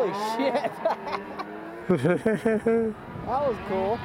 Holy shit! that was cool.